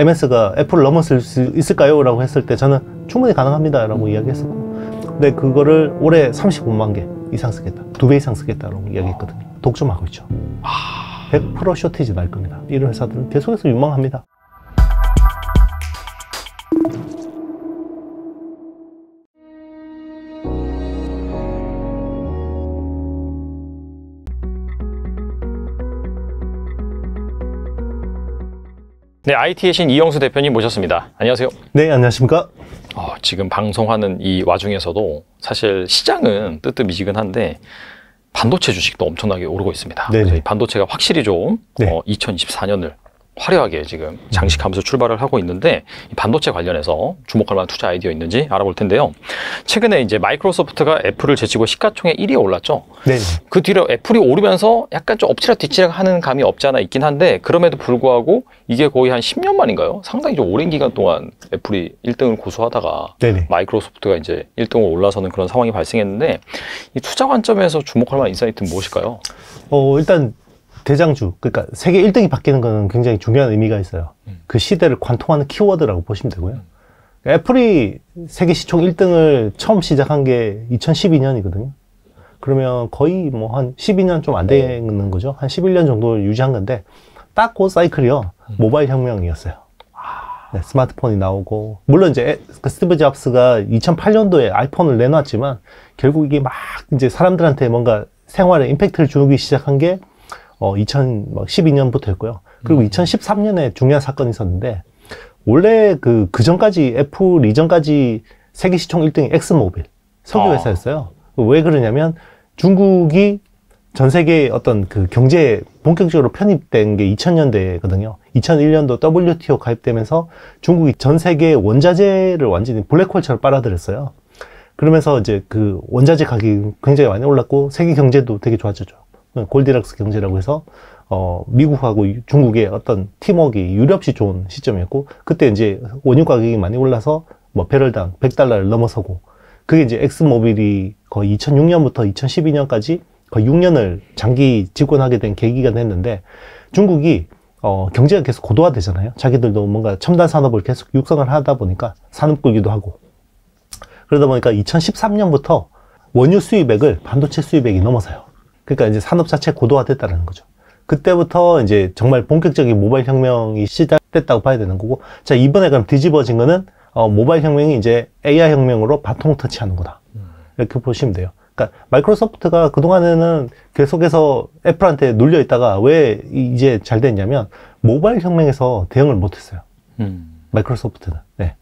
MS가 애플을 넘어설 수 있을까요? 라고 했을 때 저는 충분히 가능합니다. 라고 이야기했었고. 근데 그거를 올해 35만 개 이상 쓰겠다. 두 배 이상 쓰겠다라고 이야기했거든요. 독점하고 있죠. 100% 쇼티지 날 겁니다. 이런 회사들은 계속해서 유망합니다. 네, IT의 신 이영수 대표님 모셨습니다. 안녕하세요. 네, 안녕하십니까? 어, 지금 방송하는 이 와중에서도 사실 시장은 뜨뜻미지근한데 반도체 주식도 엄청나게 오르고 있습니다. 반도체가 확실히 좀 네. 어, 2024년을 화려하게 지금 장식하면서 출발을 하고 있는데 이 반도체 관련해서 주목할 만한 투자 아이디어 있는지 알아볼 텐데요. 최근에 이제 마이크로소프트가 애플을 제치고 시가총액 1위에 올랐죠. 네. 그 뒤로 애플이 오르면서 약간 좀 엎치락 뒤치락 하는 감이 없지 않아 있긴 한데 그럼에도 불구하고 이게 거의 한 10년 만인가요? 상당히 좀 오랜 기간 동안 애플이 1등을 고수하다가 네네. 마이크로소프트가 이제 1등으로 올라서는 그런 상황이 발생했는데 이 투자 관점에서 주목할 만한 insight는 무엇일까요? 어, 일단 대장주, 그러니까 세계 1등이 바뀌는 거는 굉장히 중요한 의미가 있어요. 음. 그 시대를 관통하는 키워드라고 보시면 되고요. 애플이 세계 시총 1등을 처음 시작한 게 2012년이거든요. 그러면 거의 뭐 한 12년 좀 안 되는 거죠. 한 11년 정도 유지한 건데 딱 그 사이클이요. 모바일 혁명이었어요. 네, 스마트폰이 나오고 물론 이제 애- 그 스티브 잡스가 2008년도에 아이폰을 내놨지만 결국 이게 막 이제 사람들한테 뭔가 생활에 임팩트를 주기 시작한 게 어, 2012년부터였고요. 그리고 2013년에 중요한 사건이 있었는데 원래 그, 그 전까지 애플 이전까지 세계 시총 1등이 엑스모빌 석유 아. 회사였어요. 왜 그러냐면 중국이 전 세계 어떤 그 경제에 본격적으로 편입된 게 2000년대거든요. 2001년도 WTO 가입되면서 중국이 전 세계 원자재를 완전히 블랙홀처럼 빨아들였어요. 그러면서 이제 그 원자재 가격이 굉장히 많이 올랐고 세계 경제도 되게 좋아졌죠. 골디락스 경제라고 해서 어 미국하고 유- 중국의 어떤 팀워크가 유럽시 좋은 시점이었고 그때 이제 원유 가격이 많이 올라서 뭐 배럴당 100달러를 넘어서고 그게 이제 엑스모빌이 거의 2006년부터 2012년까지 거의 6년을 장기 집권하게 된 계기가 됐는데 중국이 어, 경제가 계속 고도화되잖아요. 자기들도 뭔가 첨단 산업을 계속 육성을 하다 보니까 산업 끌기도 하고 그러다 보니까 2013년부터 원유 수입액을 반도체 수입액이 넘어서요. 그러니까 이제 산업 자체 고도화됐다는 거죠. 그때부터 이제 정말 본격적인 모바일 혁명이 시작됐다고 봐야 되는 거고, 자, 이번에 그럼 뒤집어진 거는, 어, 모바일 혁명이 이제 AI 혁명으로 바통 터치하는 거다. 이렇게 보시면 돼요. 그러니까 마이크로소프트가 그동안에는 계속해서 애플한테 눌려 있다가 왜 이제 잘 됐냐면, 모바일 혁명에서 대응을 못했어요. 음. 마이크로소프트는. 네.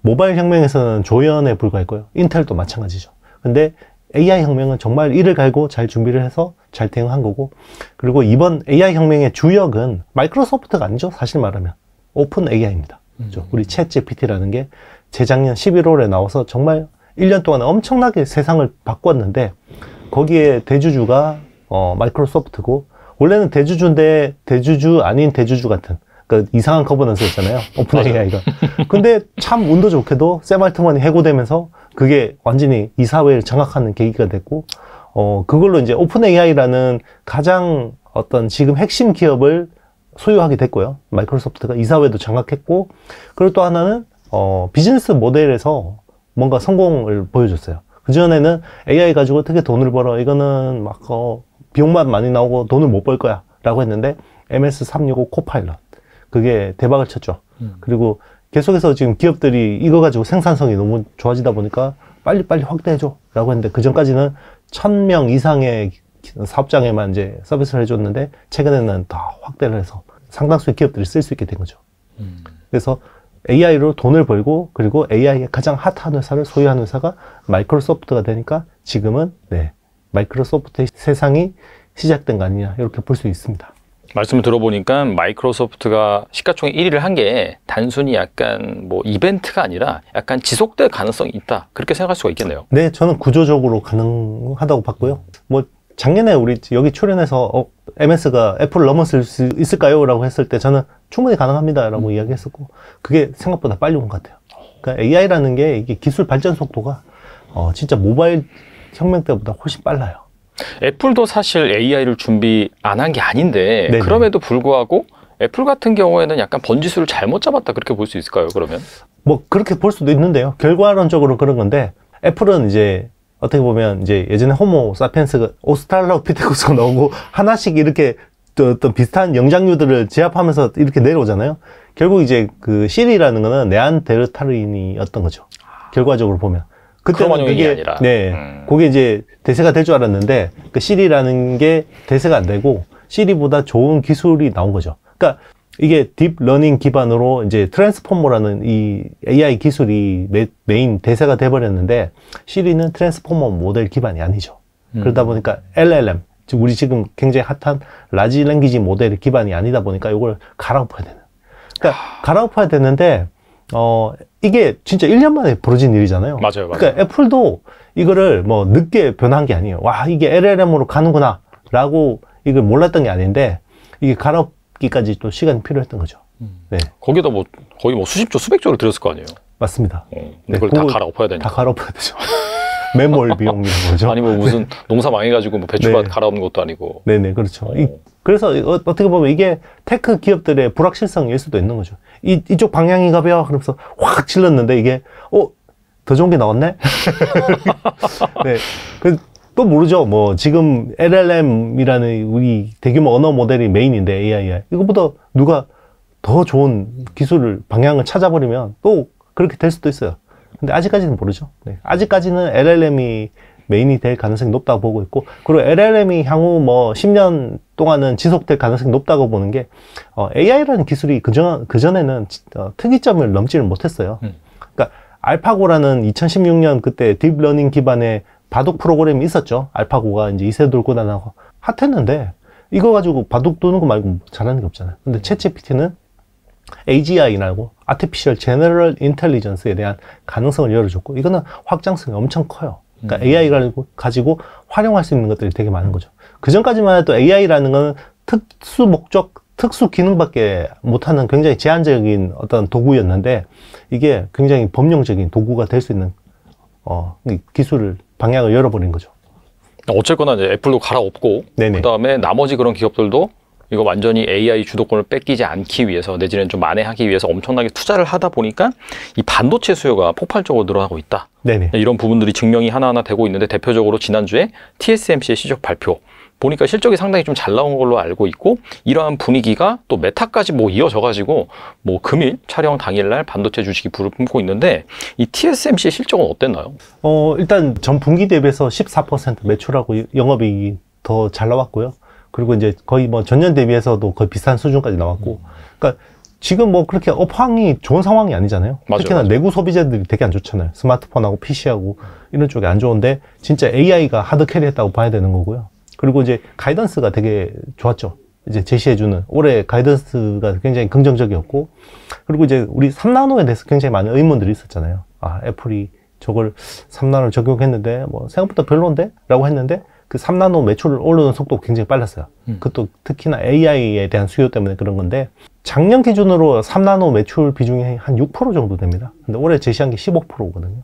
모바일 혁명에서는 조연에 불과했고요. 인텔도 마찬가지죠. 근데 AI 혁명은 정말 이를 갈고 잘 준비를 해서 잘 대응한 거고, 그리고 이번 AI 혁명의 주역은 마이크로소프트가 아니죠. 사실 말하면. 오픈 AI입니다. 그죠? 우리 챗 GPT라는 게 재작년 11월에 나와서 정말 1년 동안 엄청나게 세상을 바꿨는데, 거기에 대주주가 어, 마이크로소프트고, 원래는 대주주인데 대주주 아닌 대주주 같은 그 이상한 governance였잖아요. OpenAI가. 근데 참 운도 좋게도 샘 알트만이 해고되면서 그게 완전히 이사회를 장악하는 계기가 됐고, 어, 그걸로 이제 OpenAI라는 가장 어떤 지금 핵심 기업을 소유하게 됐고요. 마이크로소프트가 이사회도 장악했고, 그리고 또 하나는, 어, 비즈니스 모델에서 뭔가 성공을 보여줬어요. 그전에는 AI 가지고 어떻게 돈을 벌어. 이거는 막, 어, 비용만 많이 나오고 돈을 못 벌 거야. 라고 했는데, MS365 코파일럿. 그게 대박을 쳤죠. 음. 그리고 계속해서 지금 기업들이 이거 가지고 생산성이 너무 좋아지다 보니까 빨리빨리 확대해줘. 라고 했는데, 그 전까지는 1000명 이상의 사업장에만 이제 서비스를 해줬는데, 최근에는 더 확대를 해서 상당수의 기업들이 쓸 수 있게 된 거죠. 음. 그래서 AI로 돈을 벌고 그리고 AI의 가장 핫한 회사를 소유한 회사가 마이크로소프트가 되니까 지금은 네 마이크로소프트의 세상이 시작된 거 아니냐 이렇게 볼 수 있습니다. 말씀을 들어보니까 마이크로소프트가 시가총액 1위를 한 게 단순히 약간 뭐 이벤트가 아니라 약간 지속될 가능성이 있다. 그렇게 생각할 수가 있겠네요. 네, 저는 구조적으로 가능하다고 봤고요. 뭐 작년에 우리 여기 출연해서 어, MS가 애플을 넘어설 수 있을까요? 라고 했을 때 저는 충분히 가능합니다 라고 이야기했었고 그게 생각보다 빨리 온 것 같아요. 그러니까 AI라는 게 이게 기술 발전 속도가 어, 진짜 모바일 혁명 때보다 훨씬 빨라요. 애플도 사실 AI를 준비 안 한 게 아닌데 네네. 그럼에도 불구하고 애플 같은 경우에는 약간 번지수를 잘못 잡았다 그렇게 볼 수 있을까요? 그러면 뭐 그렇게 볼 수도 있는데요. 결과론적으로 그런 건데 애플은 이제 어떻게 보면 이제 예전에 호모 사피엔스가 오스트랄로피테쿠스가 나오고 하나씩 이렇게 또 어떤 비슷한 영장류들을 제압하면서 이렇게 내려오잖아요. 결국 이제 그 Siri라는 거는 네안데르탈인이었던 거죠. 결과적으로 보면. 그때는 그게 아니라. 네, 음. 그게 이제 대세가 될 줄 알았는데 그 Siri라는 게 대세가 안 되고 Siri보다 좋은 기술이 나온 거죠. 그러니까 이게 deep learning 기반으로 이제 transformer라는 이 AI 기술이 메, 메인 대세가 돼버렸는데 Siri는 transformer 모델 기반이 아니죠. 음. 그러다 보니까 LLM, 즉 우리 지금 굉장히 핫한 라지 랭귀지 모델 기반이 아니다 보니까 이걸 갈아엎어야 되는. 그러니까 갈아엎어야 되는데 어 이게 진짜 1년 만에 벌어진 일이잖아요. 맞아요, 맞아요. 그러니까 애플도 이거를 뭐 늦게 변한 게 아니에요. 와 이게 LLM으로 가는구나 라고 이걸 몰랐던 게 아닌데 이게 갈아엎기까지 또 시간이 필요했던 거죠. 음. 네, 거기다 뭐 거의 뭐 수십조, 수백조를 들였을 거 아니에요. 맞습니다. 어, 네, 그걸 다 갈아엎어야 다 되니까. 갈아엎어야 되죠. 매몰 비용이라는 거죠. 아니 뭐 무슨 농사 망해가지고 뭐 배추가 네. 갈아엎는 것도 아니고. 네네 그렇죠. 어. 이- 그래서 어, 어떻게 보면 이게 테크 기업들의 불확실성일 수도 있는 거죠. 이, 이쪽 방향인가 봐요. 그러면서 확 질렀는데 이게 어? 더 좋은 게 나왔네? 네. 그, 또 모르죠. 뭐 지금 LLM이라는 우리 대규모 언어 모델이 메인인데 AI 이거보다 누가 더 좋은 기술을 방향을 찾아버리면 또 그렇게 될 수도 있어요. 근데 아직까지는 모르죠. 네. 아직까지는 LLM이 메인이 될 가능성이 높다고 보고 있고, 그리고 LLM이 향후 뭐 10년 동안은 지속될 가능성이 높다고 보는 게, 어, AI라는 기술이 그전, 그전에는 어, 특이점을 넘지를 못했어요. 음. 그러니까 알파고라는 2016년 그때 딥러닝 기반의 바둑 프로그램이 있었죠. 알파고가 이제 이세 돌고 다나고 핫했는데, 이거 가지고 바둑 두는 거 말고 잘하는 게 없잖아요. 근데 챗GPT는 AGI라고 Artificial General Intelligence에 대한 가능성을 열어줬고 이거는 확장성이 엄청 커요. 그러니까 AI를 가지고 활용할 수 있는 것들이 되게 많은 거죠. 그 전까지만 해도 AI라는 거는 특수 목적, 특수 기능밖에 못하는 굉장히 제한적인 어떤 도구였는데 이게 굉장히 범용적인 도구가 될 수 있는 어, 이 기술을 방향을 열어버린 거죠. 어쨌거나 이제 애플도 갈아엎고 네네. 그다음에 나머지 그런 기업들도 이거 완전히 AI 주도권을 뺏기지 않기 위해서 내지는 좀 만회하기 위해서 엄청나게 투자를 하다 보니까 이 반도체 수요가 폭발적으로 늘어나고 있다. 네네. 이런 부분들이 증명이 하나하나 되고 있는데 대표적으로 지난주에 TSMC의 실적 발표 보니까 실적이 상당히 좀 잘 나온 걸로 알고 있고 이러한 분위기가 또 메타까지 뭐 이어져 가지고 뭐 금일 촬영 당일날 반도체 주식이 불을 뿜고 있는데 이 TSMC의 실적은 어땠나요? 어, 일단 전 분기 대비해서 14% 매출하고 영업이익이 더 잘 나왔고요. 그리고 이제 거의 뭐 전년 대비해서도 거의 비슷한 수준까지 나왔고. 그러니까 지금 뭐 그렇게 업황이 좋은 상황이 아니잖아요. 맞아요, 특히나 맞아요. 내구 소비재들이 되게 안 좋잖아요. 스마트폰하고 PC하고 이런 쪽이 안 좋은데 진짜 AI가 하드 캐리했다고 봐야 되는 거고요. 그리고 이제 가이던스가 되게 좋았죠. 이제 제시해주는 올해 가이던스가 굉장히 긍정적이었고 그리고 이제 우리 3나노에 대해서 굉장히 많은 의문들이 있었잖아요. 아, 애플이 저걸 3나노를 적용했는데 뭐 생각보다 별론데? 라고 했는데 그 3나노 매출을 오르는 속도가 굉장히 빨랐어요. 음. 그것도 특히나 AI에 대한 수요 때문에 그런 건데 작년 기준으로 3나노 매출 비중이 한 6% 정도 됩니다. 근데 올해 제시한 게 15%거든요.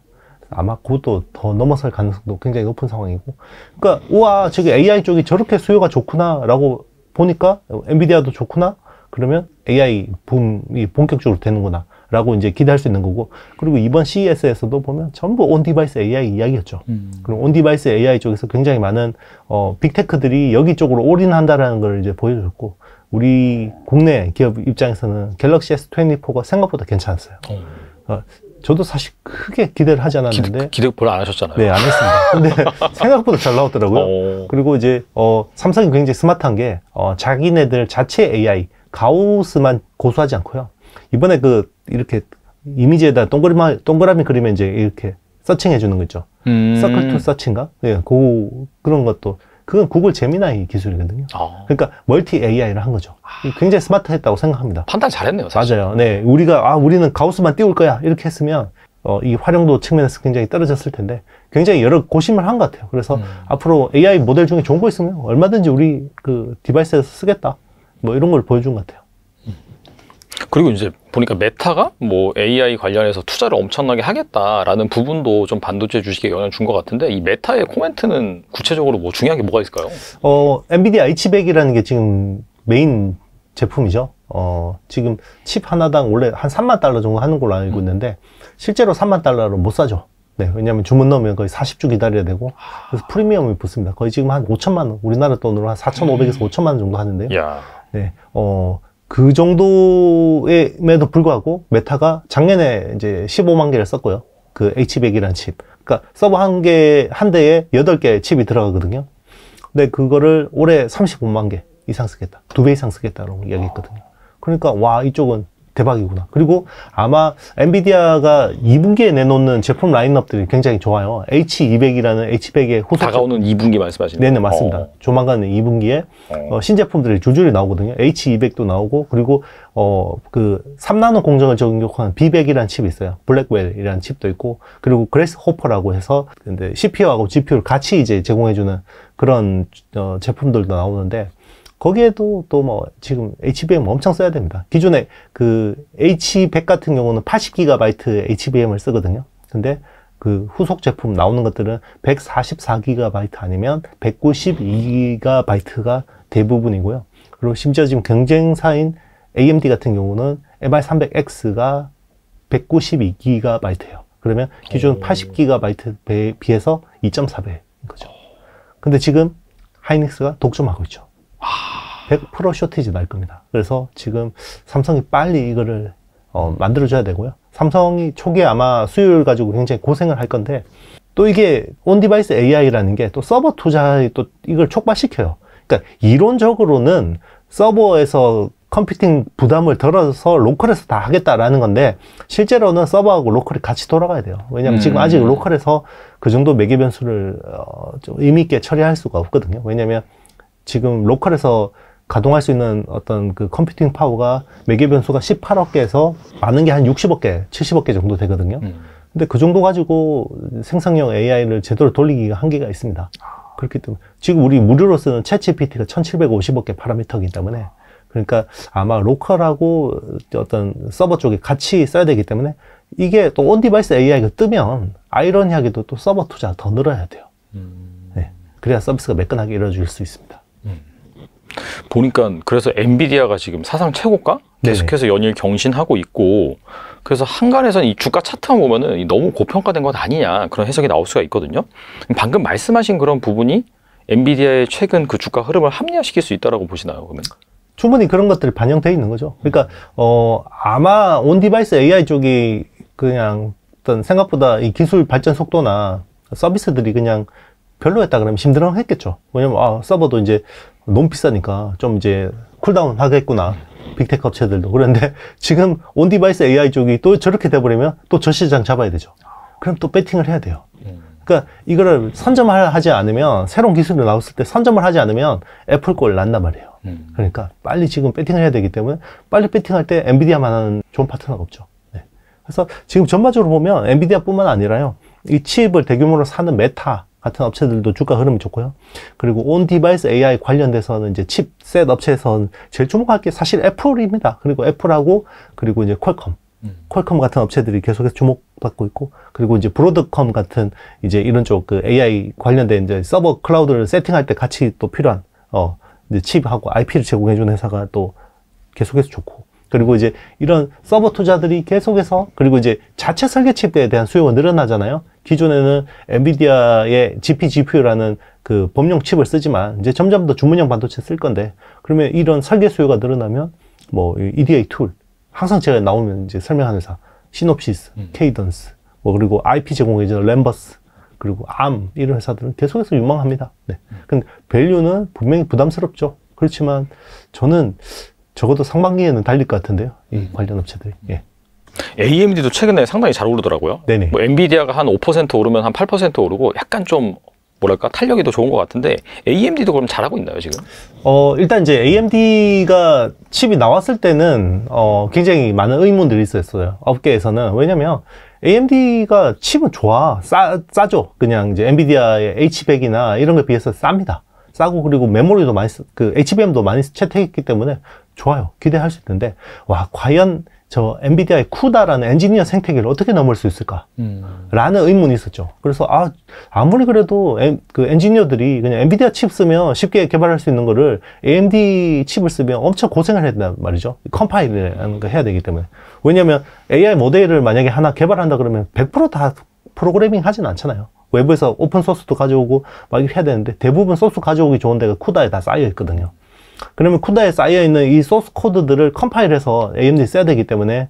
아마 그것도 더 넘어설 가능성도 굉장히 높은 상황이고. 그러니까 우와 저기 AI 쪽이 저렇게 수요가 좋구나 라고 보니까 엔비디아도 좋구나. 그러면 AI 붐이 본격적으로 되는구나. 라고 이제 기대할 수 있는 거고. 그리고 이번 CES에서도 보면 전부 온 디바이스 AI 이야기였죠. 그리고 온 디바이스 AI 쪽에서 굉장히 많은 어, 빅테크들이 여기 쪽으로 올인한다라는 걸 이제 보여줬고, 우리 국내 기업 입장에서는 갤럭시 S24가 생각보다 괜찮았어요. 어, 저도 사실 크게 기대를 하지 않았는데, 기대, 기대 별로 안 하셨잖아요. 네, 안 했습니다. 근데 생각보다 잘 나왔더라고요. 어, 그리고 이제 어, 삼성이 굉장히 스마트한 게 어, 자기네들 자체 AI 가우스만 고수하지 않고요. 이번에 그 이렇게 이미지에다 동그라미 동그라미 그리면 이제 이렇게 서칭해 주는 거 있죠. 음. 서클 투 서칭가? 네, 그 그런 것도 그건 구글 제미나이 기술이거든요. 아, 그러니까 멀티 AI를 한 거죠. 굉장히 스마트했다고 생각합니다. 판단 잘했네요. 사실. 맞아요. 네, 우리가 아 우리는 가우스만 띄울 거야 이렇게 했으면 어, 이 활용도 측면에서 굉장히 떨어졌을 텐데 굉장히 여러 고심을 한 것 같아요. 그래서 음. 앞으로 AI 모델 중에 좋은 거 있으면 얼마든지 우리 그 디바이스에서 쓰겠다. 뭐 이런 걸 보여준 것 같아요. 그리고 이제 보니까 메타가 뭐 AI 관련해서 투자를 엄청나게 하겠다라는 부분도 좀 반도체 주식에 영향을 준 것 같은데 이 메타의 코멘트는 구체적으로 뭐 중요한 게 뭐가 있을까요? 어, 엔비디아 H100이라는 게 지금 메인 제품이죠. 어, 지금 칩 하나당 원래 한 3만 달러 정도 하는 걸로 알고 있는데, 실제로 3만 달러로 못 사죠. 네, 왜냐면 주문 넣으면 거의 40주 기다려야 되고, 그래서 프리미엄이 붙습니다. 거의 지금 한 5천만 원, 우리나라 돈으로 한 4,500에서 5천만 원 정도 하는데요. 야. 네, 어, 그 정도에도 불구하고 메타가 작년에 이제 15만 개를 썼고요. 그 H100이라는 칩. 그러니까 서버 한 개, 한 대에 8개 칩이 들어가거든요. 근데 그거를 올해 35만 개 이상 쓰겠다. 두 배 이상 쓰겠다라고 이야기했거든요. 그러니까 와, 이쪽은 대박이구나. 그리고 아마 엔비디아가 2분기에 내놓는 제품 라인업들이 굉장히 좋아요. H200이라는 H100의 후속 다가오는 2분기 말씀하시는 네네? 맞습니다. 어. 조만간 2분기에 어. 어, 신제품들이 줄줄이 나오거든요. H200도 나오고 그리고 어그 3나노 공정을 적용하는 B100이라는 칩이 있어요. 블랙웰이라는 칩도 있고 그리고 그레스 호퍼라고 해서 근데 CPU하고 GPU를 같이 이제 제공해주는 그런 어, 제품들도 나오는데 거기에도 또 뭐 지금 HBM 엄청 써야 됩니다. 기존에 그 H100 같은 경우는 80GB HBM을 쓰거든요. 근데 그 후속 제품 나오는 것들은 144GB 아니면 192GB가 대부분이고요. 그리고 심지어 지금 경쟁사인 AMD 같은 경우는 MI300X가 192GB예요. 그러면 기존 오. 80GB에 비해서 2.4배인 거죠. 근데 지금 하이닉스가 독점하고 있죠. 100% 쇼티지 날 겁니다. 그래서 지금 삼성이 빨리 이거를 어, 만들어줘야 되고요. 삼성이 초기에 아마 수요일 가지고 굉장히 고생을 할 건데 또 이게 온 디바이스 AI라는 게 또 서버 투자에 또 이걸 촉발시켜요. 그러니까 이론적으로는 서버에서 컴퓨팅 부담을 덜어서 로컬에서 다 하겠다라는 건데 실제로는 서버하고 로컬이 같이 돌아가야 돼요. 왜냐하면 지금 음. 아직 로컬에서 그 정도 매개 변수를 어, 좀 의미 있게 처리할 수가 없거든요. 왜냐하면 지금 로컬에서 가동할 수 있는 어떤 그 컴퓨팅 파워가 매개 변수가 18억 개에서 많은 게 한 60억 개, 70억 개 정도 되거든요. 음. 근데 그 정도 가지고 생성형 AI를 제대로 돌리기가 한계가 있습니다. 그렇기 때문에 지금 우리 무료로 쓰는 챗GPT가 1750억 개 파라미터이기 때문에 그러니까 아마 로컬하고 어떤 서버 쪽에 같이 써야 되기 때문에 이게 또 온 디바이스 AI가 뜨면 아이러니하게도 또 서버 투자가 더 늘어야 돼요. 음. 네. 그래야 서비스가 매끈하게 이루어질 수 있습니다. 보니까 그래서 엔비디아가 지금 사상 최고가 네네. 계속해서 연일 경신하고 있고 그래서 한간에서는 이 주가 차트만 보면은 이 너무 고평가된 것 아니냐 그런 해석이 나올 수가 있거든요. 방금 말씀하신 그런 부분이 엔비디아의 최근 그 주가 흐름을 합리화시킬 수 있다라고 보시나요? 그러면? 충분히 그런 것들이 반영되어 있는 거죠. 그러니까 어 아마 온 디바이스 AI 쪽이 그냥 어떤 생각보다 이 기술 발전 속도나 서비스들이 그냥 별로였다 그러면 힘들어 했겠죠. 왜냐면 아 서버도 이제 너무 비싸니까 좀 이제 쿨다운 하겠구나. 빅테크 업체들도 그런데 지금 온 디바이스 AI 쪽이 또 저렇게 돼버리면 또 저 시장 잡아야 되죠. 그럼 또 배팅을 해야 돼요. 그러니까 이거를 선점하지 않으면 새로운 기술이 나왔을 때 선점을 하지 않으면 애플 꼴 난단 말이에요. 음. 그러니까 빨리 지금 배팅을 해야 되기 때문에 빨리 배팅할 때 엔비디아만한 좋은 파트너가 없죠. 네. 그래서 지금 전반적으로 보면 엔비디아뿐만 아니라요. 이 칩을 대규모로 사는 메타 같은 업체들도 주가 흐름이 좋고요. 그리고 on device AI 관련돼서는 이제 칩셋 업체에서는 제일 주목할 게 사실 애플입니다. 그리고 애플하고 그리고 이제 퀄컴. 음. 퀄컴 같은 업체들이 계속해서 주목받고 있고 그리고 이제 브로드컴 같은 이제 이런 쪽 그 AI 관련된 이제 서버 클라우드를 세팅할 때 같이 또 필요한 어 이제 칩하고 IP를 제공해 주는 회사가 또 계속해서 좋고 그리고 이제 이런 서버 투자들이 계속해서 그리고 이제 자체 설계 칩에 대한 수요가 늘어나잖아요. 기존에는 엔비디아의 GP GPU라는 그 범용 칩을 쓰지만 이제 점점 더 주문형 반도체 쓸 건데 그러면 이런 설계 수요가 늘어나면 뭐이 EDA 툴 항상 제가 나오면 이제 설명하는 회사 시놉시스, 음. 케이던스 뭐 그리고 IP 제공해주는 램버스 그리고 암 이런 회사들은 계속해서 유망합니다. 네. 근데 value는 분명히 부담스럽죠. 그렇지만 저는 적어도 상반기에는 달릴 것 같은데요. 이 음. 관련 업체들이. 예. AMD도 최근에 상당히 잘 오르더라고요. 네네. 뭐 엔비디아가 한 5% 오르면 한 8% 오르고 약간 좀 뭐랄까 탄력이 더 좋은 것 같은데 AMD도 그럼 잘하고 있나요 지금? 어, 일단 이제 AMD가 칩이 나왔을 때는, 어, 굉장히 많은 의문들이 있었어요. 업계에서는. 왜냐면, AMD가 칩은 좋아. 싸, 싸죠. 그냥 이제 엔비디아의 H100이나 이런 거에 비해서 쌉니다. 싸고, 그리고 메모리도 많이, 쓰, 그 HBM도 많이 채택했기 때문에 좋아요. 기대할 수 있는데, 와, 과연 저 엔비디아의 쿠다라는 엔지니어 생태계를 어떻게 넘을 수 있을까? 음. 라는 의문이 있었죠. 그래서 아 아무리 그래도 엔, 그 엔지니어들이 그냥 엔비디아 칩 쓰면 쉽게 개발할 수 있는 거를 AMD 칩을 쓰면 엄청 고생을 해야 된단 말이죠. 컴파일이라는 거 해야 되기 때문에. 왜냐하면 AI 모델을 만약에 하나 개발한다 그러면 100%다 프로그래밍 하진 않잖아요. 외부에서 오픈 소스도 가져오고 막 이렇게 해야 되는데 대부분 소스 가져오기 좋은 데가 쿠다에 다 쌓여 있거든요. 그러면 쿠다에 쌓여 있는 이 소스 코드들을 컴파일해서 AMD 써야 되기 때문에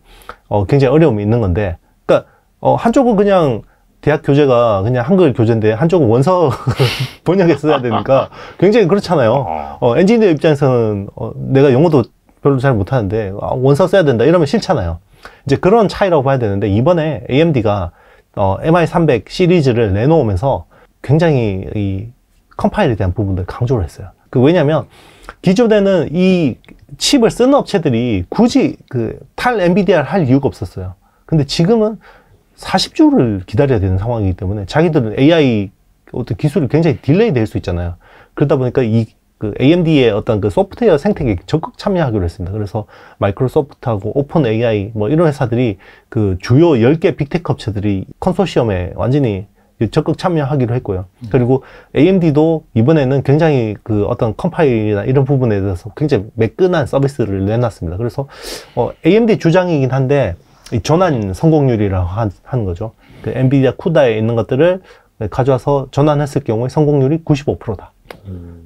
어, 굉장히 어려움이 있는 건데, 그러니까 어, 한쪽은 그냥 대학 교재가 그냥 한글 교재인데 한쪽은 원서 번역해 써야 되니까 굉장히 그렇잖아요. 아. 어, 엔지니어 입장에서는 어, 내가 영어도 별로 잘 못하는데 아, 원서 써야 된다 이러면 싫잖아요. 이제 그런 차이라고 봐야 되는데 이번에 AMD가 어, MI300 시리즈를 내놓으면서 굉장히 이 컴파일에 대한 부분들 강조를 했어요. 그 왜냐면 기존에는 이 칩을 쓰는 업체들이 굳이 그탈 엔비디아를 할 이유가 없었어요. 근데 지금은 40주를 기다려야 되는 상황이기 때문에 자기들은 AI 어떤 기술이 굉장히 delay 될 수 있잖아요. 그러다 보니까 이 그 AMD의 어떤 그 소프트웨어 생태계에 적극 참여하기로 했습니다. 그래서 마이크로소프트하고 오픈 AI 뭐 이런 회사들이 그 주요 10개 빅테크 업체들이 컨소시엄에 완전히 적극 참여하기로 했고요. 그리고 AMD도 이번에는 굉장히 그 어떤 컴파일이나 이런 부분에 대해서 굉장히 매끈한 서비스를 내놨습니다. 그래서 어, AMD 주장이긴 한데 이 전환 성공률이라고 한- 하는 거죠. 그 엔비디아 쿠다에 있는 것들을 가져와서 전환했을 경우에 성공률이 95%다.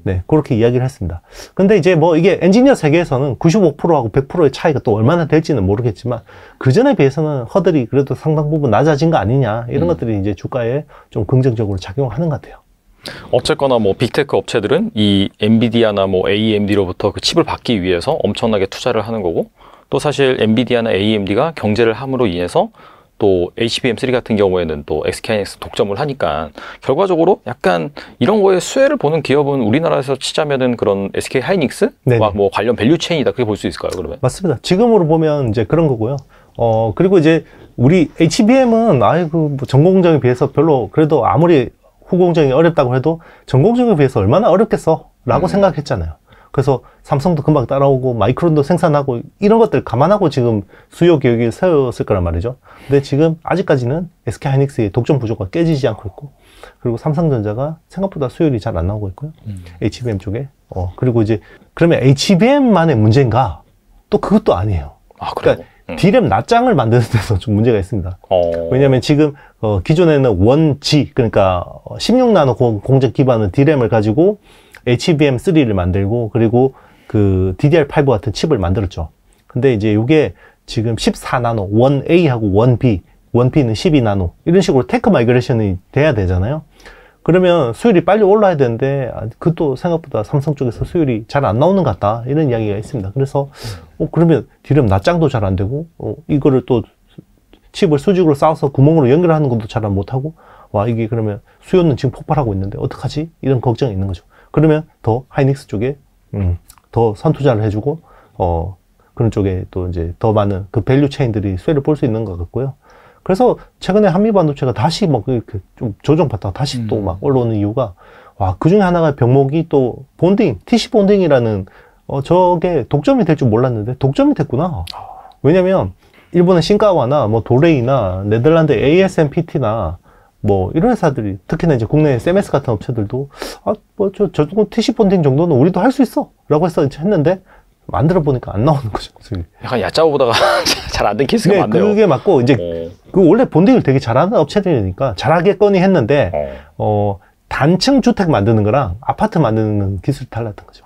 네, 그렇게 이야기를 했습니다. 근데 이제 뭐 이게 엔지니어 세계에서는 95%하고 100%의 차이가 또 얼마나 될지는 모르겠지만 그 전에 비해서는 허들이 그래도 상당 부분 낮아진 거 아니냐 이런 음. 것들이 이제 주가에 좀 긍정적으로 작용하는 것 같아요. 어쨌거나 뭐 빅테크 업체들은 이 엔비디아나 뭐 AMD로부터 그 칩을 받기 위해서 엄청나게 투자를 하는 거고 또 사실 엔비디아나 AMD가 경쟁을 함으로 인해서 또 HBM3 같은 경우에는 또 SK하이닉스 독점을 하니까 결과적으로 약간 이런 거에 수혜를 보는 기업은 우리나라에서 치자면은 그런 SK 하이닉스와 네네. 뭐 관련 value chain이다 그렇게 볼 수 있을까요 그러면? 맞습니다. 지금으로 보면 이제 그런 거고요. 어, 그리고 이제 우리 HBM은 아이고, 뭐 전공정에 비해서 별로 그래도 아무리 후공정이 어렵다고 해도 전공정에 비해서 얼마나 어렵겠어? 라고 음. 생각했잖아요. 그래서 삼성도 금방 따라오고 마이크론도 생산하고 이런 것들 감안하고 지금 수요 계획을 세웠을 거란 말이죠. 근데 지금 아직까지는 SK 하이닉스의 독점 구조가 깨지지 않고 있고 그리고 삼성전자가 생각보다 수율이 잘 안 나오고 있고요. HBM 쪽에. 어, 그리고 이제 그러면 HBM만의 문제인가? 또 그것도 아니에요. 아 그래요? 그러니까 D램 낱장을 만드는 데서 좀 문제가 있습니다. 어. 왜냐하면 지금 어, 기존에는 원G 그러니까 16나노 공- 공정 기반의 D램을 가지고 HBM3를 만들고 그리고 그 DDR5 같은 칩을 만들었죠. 근데 이제 이게 지금 14나노, 1A하고 1B, 1B는 12나노 이런 식으로 tech migration이 돼야 되잖아요. 그러면 수율이 빨리 올라야 되는데 아, 그것도 생각보다 삼성 쪽에서 수율이 잘 안 나오는 것 같다 이런 이야기가 있습니다. 그래서 어, 그러면 디램 낱장도 잘 안 되고 어, 이거를 또 칩을 수직으로 쌓아서 구멍으로 연결하는 것도 잘 못하고 와 이게 그러면 수요는 지금 폭발하고 있는데 어떡하지 이런 걱정이 있는 거죠. 그러면 더 하이닉스 쪽에 음, 더 선투자를 해주고 어 그런 쪽에 또 이제 더 많은 그 value chain들이 수혜를 볼 수 있는 것 같고요. 그래서 최근에 한미 반도체가 다시 막 이렇게 좀 조정받다가 다시 또 음. 막 올라오는 이유가 와 그 중에 하나가 병목이 또 본딩 TC 본딩이라는 어 저게 독점이 될 줄 몰랐는데 독점이 됐구나. 왜냐면 일본의 신카와나 뭐 도레이나 네덜란드 ASMPT나 뭐 이런 회사들이 특히나 이제 국내 세메스 같은 업체들도 아 뭐저 저 정도 TC bonding 정도는 우리도 할 수 있어라고 해서 이제 했는데 만들어 보니까 안 나오는 거죠. 그래서 약간 얕잡아 보다가 잘 안 된 케이스가 네, 많네요. 그게 맞고 이제 어. 그 원래 bonding을 되게 잘하는 업체들이니까 잘하겠거니 했는데 어. 어 단층 주택 만드는 거랑 아파트 만드는 기술이 달랐던 거죠.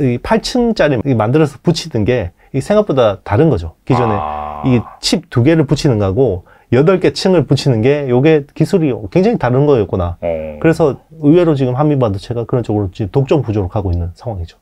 이 8층짜리 만들어서 붙이는 게이 생각보다 다른 거죠. 기존에 아. 이칩 두 개를 붙이는 거하고 여덟 개 층을 붙이는 게 요게 기술이 굉장히 다른 거였구나. 어. 그래서 의외로 지금 한미 반도체가 그런 쪽으로 지금 독점 구조로 가고 있는 상황이죠.